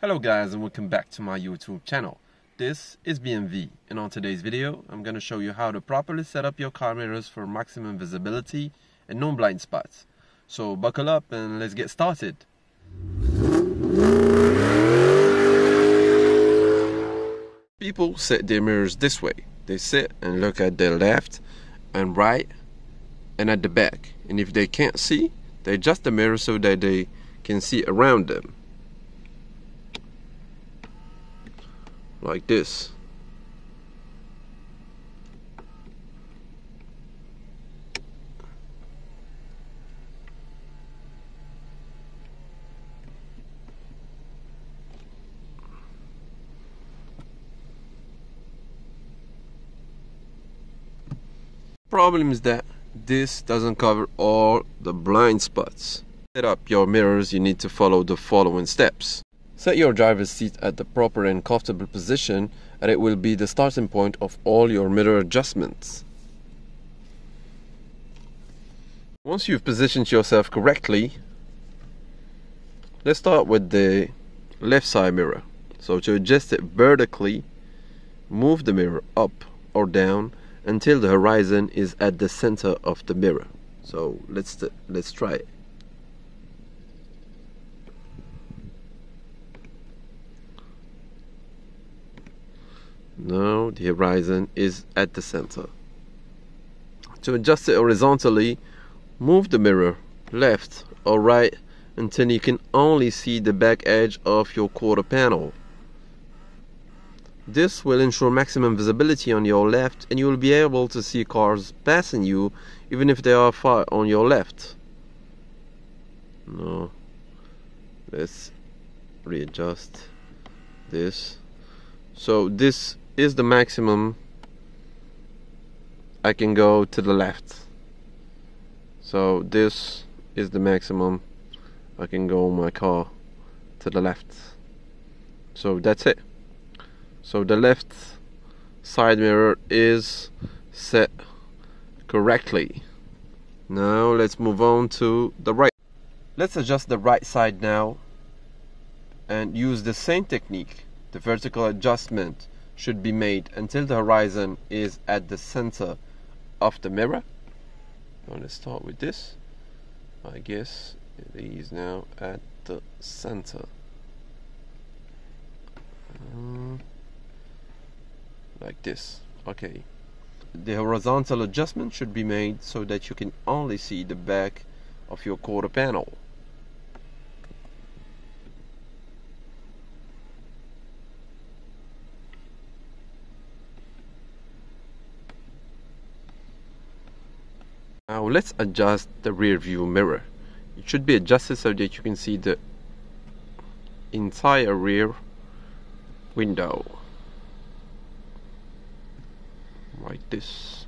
Hello guys and welcome back to my YouTube channel. This is BMV and on today's video I'm going to show you how to properly set up your car mirrors for maximum visibility and no blind spots. So buckle up and let's get started. People set their mirrors this way. They sit and look at their left and right and at the back. And if they can't see, they adjust the mirror so that they can see around them. Like this. Problem is that this doesn't cover all the blind spots. Set up your mirrors, you need to follow the following steps. Set your driver's seat at the proper and comfortable position and it will be the starting point of all your mirror adjustments. Once you've positioned yourself correctly, let's start with the left side mirror. So to adjust it vertically, move the mirror up or down until the horizon is at the center of the mirror. So let's let's try it. Now the horizon is at the center. To adjust it horizontally, move the mirror left or right until you can only see the back edge of your quarter panel. This will ensure maximum visibility on your left and you will be able to see cars passing you even if they are far on your left. No. Let's readjust this. So this is the maximum I can go to the left. So this is the maximum I can go my car to the left. So that's it. So the left side mirror is set correctly. Now let's move on to the right. Let's adjust the right side now and use the same technique the vertical adjustment should be made until the horizon is at the center of the mirror. Going to start with this. I guess it is now at the center. Uh, like this. Okay. The horizontal adjustment should be made so that you can only see the back of your quarter panel. Now let's adjust the rear view mirror. It should be adjusted so that you can see the entire rear window. Like this.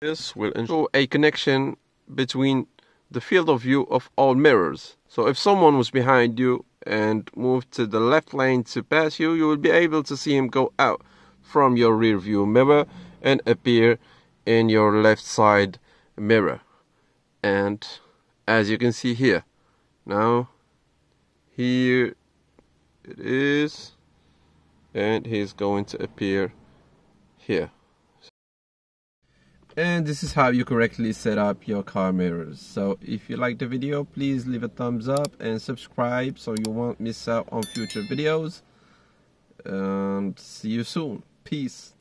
This will ensure a connection between the field of view of all mirrors. So if someone was behind you and moved to the left lane to pass you, you will be able to see him go out from your rear view mirror and appear in your left side mirror. And as you can see here now here it is and he's going to appear here. And this is how you correctly set up your car mirrors. So if you like the video please leave a thumbs up and subscribe so you won't miss out on future videos uh, and see you soon Peace.